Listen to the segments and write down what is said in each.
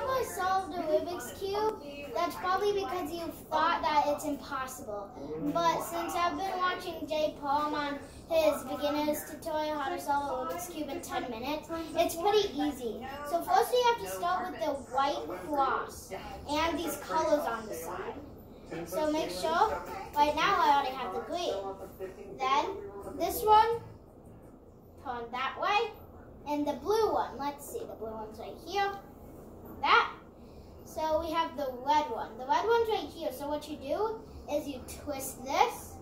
never solved a Rubik's Cube, that's probably because you thought that it's impossible. But since I've been watching J Perm on his beginner's tutorial how to solve a Rubik's Cube in 10 minutes, it's pretty easy. So first you have to start with the white cross and these colors on the side. So make sure, right now I already have the green. Then this one, turn that way. And the blue one, let's see, the blue one's right here. That. So we have the red one. The red one's right here. So what you do is you twist this,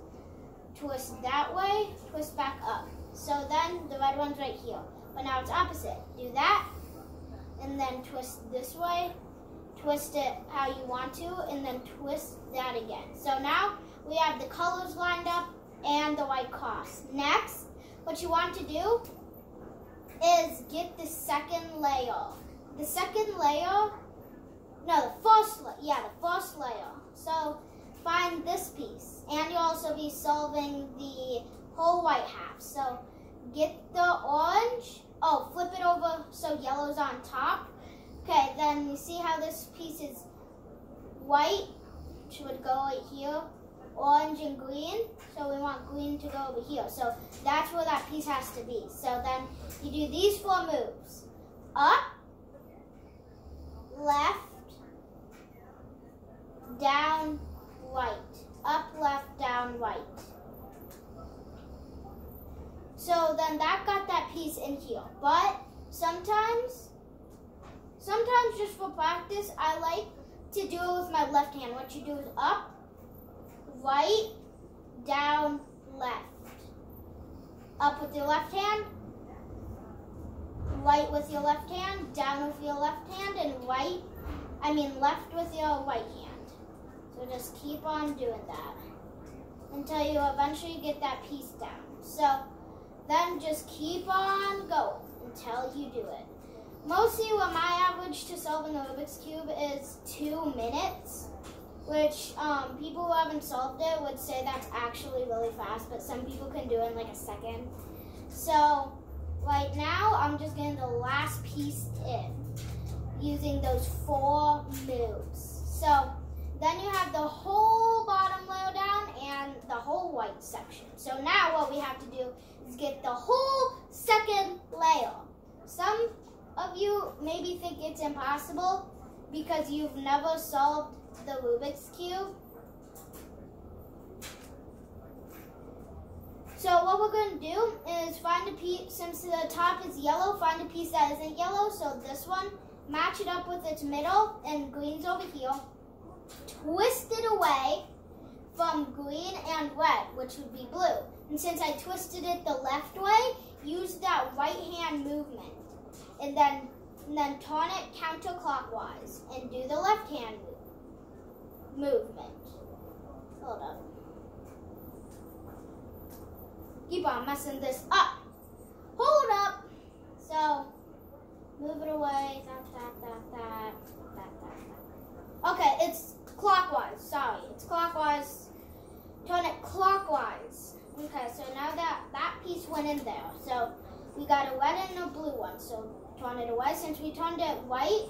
twist that way, twist back up. So then the red one's right here. But now it's opposite. Do that, and then twist this way, twist it how you want to, and then twist that again. So now we have the colors lined up and the white cross. Next, what you want to do is get the second layer. The second layer, no, the first, layer. yeah, the first layer. So find this piece, and you'll also be solving the whole white half. So get the orange, oh, flip it over so yellow's on top. Okay, then you see how this piece is white, which would go right here, orange and green. So we want green to go over here. So that's where that piece has to be. So then you do these four moves. Up, left, down, right. Up, left, down, right. So then that got that piece in here. But sometimes, sometimes just for practice, I like to do it with my left hand. What you do is up, right, down, left. Up with your left hand, right with your left hand, down with your left hand, and right, I mean left with your right hand. So just keep on doing that until you eventually get that piece down. So then just keep on going until you do it. Mostly what my average to solving a Rubik's Cube is two minutes which um, people who haven't solved it would say that's actually really fast, but some people can do it in like a second. So right now, I'm just getting the last piece in using those four moves. So then you have the whole bottom layer down and the whole white section. So now what we have to do is get the whole second layer. Some of you maybe think it's impossible because you've never solved the Rubik's Cube. So what we're going to do is find a piece, since the top is yellow, find a piece that isn't yellow, so this one, match it up with its middle, and green's over here. Twist it away from green and red, which would be blue. And since I twisted it the left way, use that right hand movement. And then, and then turn it counterclockwise and do the left hand movement movement. Hold up. Keep on messing this up. Hold up. So, move it away. Okay, it's clockwise. Sorry, it's clockwise. Turn it clockwise. Okay, so now that that piece went in there. So we got a red and a blue one. So turn it away. Since we turned it white,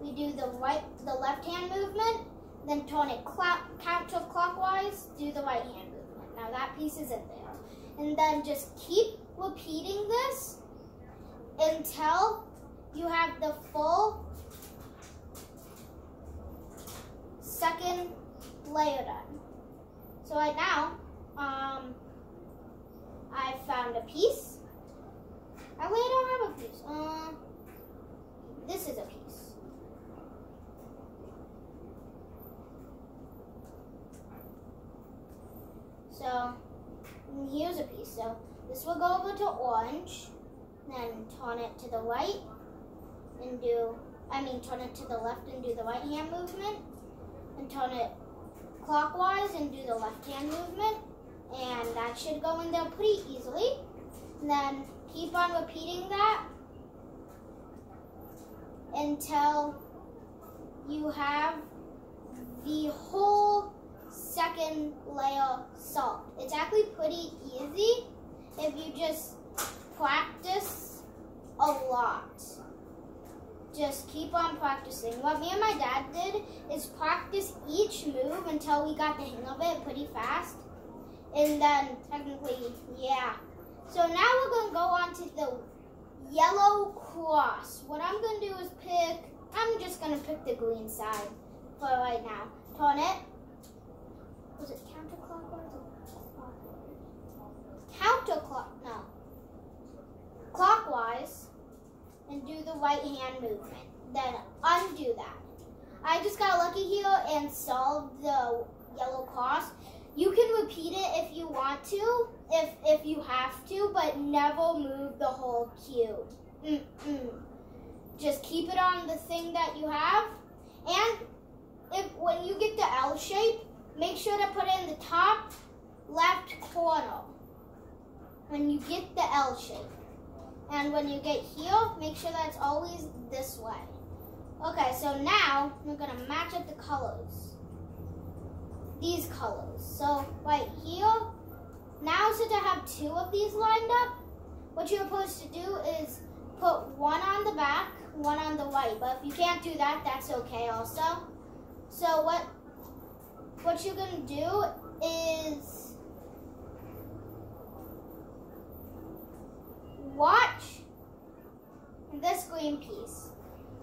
we do the right, the left hand movement then turn it counterclockwise, do the right hand movement. Now that piece is in there. And then just keep repeating this until you have the full second layer done. So right now, um, I found a piece. I really don't have a piece. Uh, this is a piece. So here's a piece. So this will go over to orange, then turn it to the right and do, I mean turn it to the left and do the right hand movement, and turn it clockwise and do the left hand movement, and that should go in there pretty easily. And then keep on repeating that until you have the whole second layer salt. It's actually pretty easy if you just practice a lot. just keep on practicing. What me and my dad did is practice each move until we got the hang of it pretty fast. And then technically, yeah. So now we're going to go on to the yellow cross. What I'm going to do is pick, I'm just going to pick the green side for right now. Turn it. Was it counterclockwise or clockwise? Counterclock, no. Clockwise and do the right hand movement. Then undo that. I just got lucky here and solved the yellow cross. You can repeat it if you want to, if if you have to, but never move the whole cube. Mm -mm. Just keep it on the thing that you have. And if when you get the L shape, make sure to put it in the top left corner when you get the L shape. And when you get here, make sure that it's always this way. Okay, so now we're gonna match up the colors. These colors. So right here, now since I have two of these lined up, what you're supposed to do is put one on the back, one on the right. But if you can't do that, that's okay also. So what what you're gonna do is watch this green piece.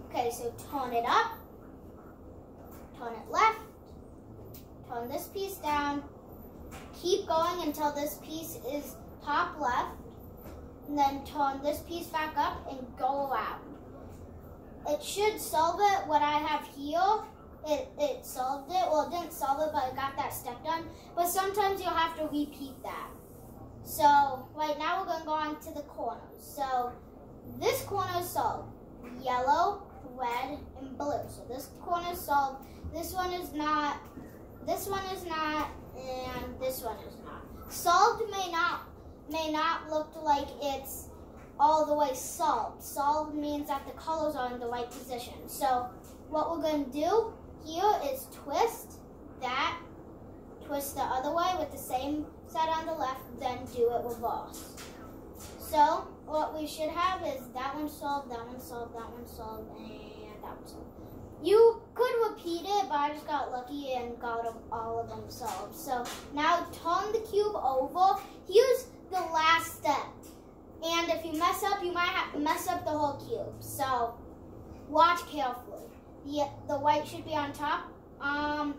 Okay, so turn it up, turn it left, turn this piece down, keep going until this piece is top left, and then turn this piece back up and go around. It should solve it, what I have here, it, it solved it. Well, it didn't solve it, but I got that step done. But sometimes you'll have to repeat that. So right now we're going to go on to the corners. So this corner is solved. Yellow, red, and blue. So this corner is solved. This one is not. This one is not. And this one is not. Solved may not may not look like it's all the way solved. Solved means that the colors are in the right position. So what we're going to do here is twist that, twist the other way with the same side on the left, then do it reverse. So what we should have is that one solved, that one solved, that one solved, and that one solved. You could repeat it, but I just got lucky and got all of them solved. So now turn the cube over. Here's the last step. And if you mess up, you might have to mess up the whole cube. So watch carefully. The, the white should be on top. Um,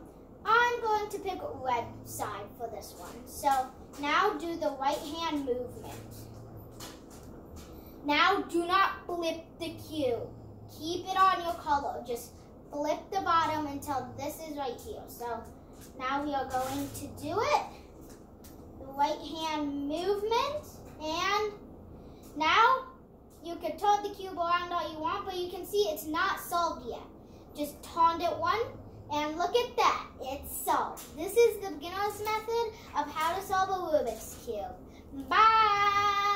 I'm going to pick red side for this one. So now do the right hand movement. Now do not flip the cube. Keep it on your color. Just flip the bottom until this is right here. So now we are going to do it. The right hand movement. And now you can turn the cube around all you want, but you can see it's not solved yet. Just turned it one and look at that, it's solved. This is the beginner's method of how to solve a Rubik's Cube. Bye!